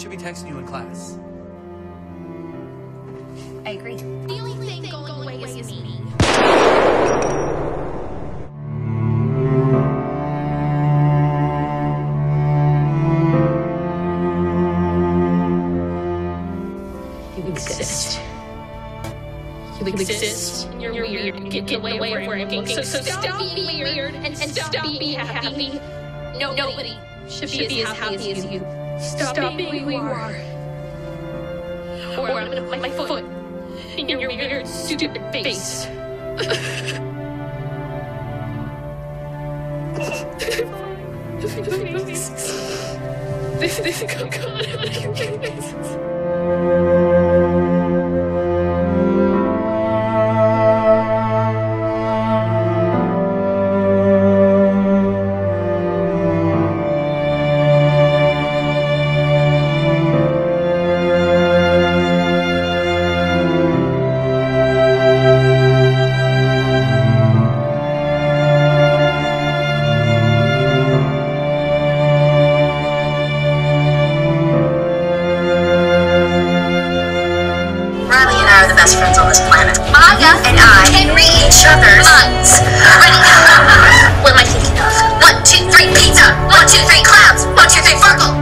should be texting you in class. I agree. The only thing going away is me. You exist. You exist. And you're weird. And get in the way of working. So, so stop being weird and, and stop being happy. Nobody should be as happy as you. Stop being who you are. Or I'm gonna put my foot in your weird, stupid face. This is God. Riley best friends on this planet. Maya and I can read each other's minds. Ready? what am I thinking of? One, two, three, pizza. One, two, three, clouds. One, two, three, Farkle.